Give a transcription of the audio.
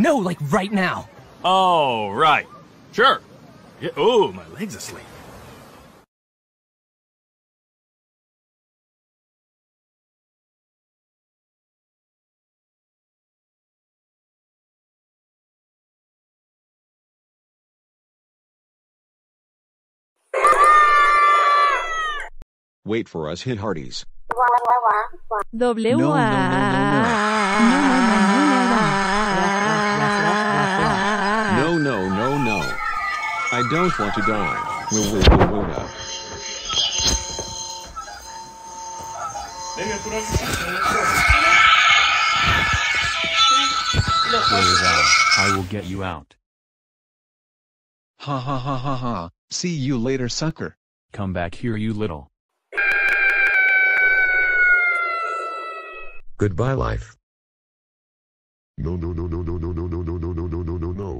No, like right now. Oh, right. Sure. Yeah, oh, my leg's asleep. Wait for us hit Hardee's. W No, no, no, No, no, no, no. I don't want to die. Woo, woo, woo, woo, no. Where is I will get you out. Ha ha ha ha ha. See you later, sucker. Come back here, you little. Goodbye, life. No, no, no, no, no, no, no, no, no, no, no, no, no, no,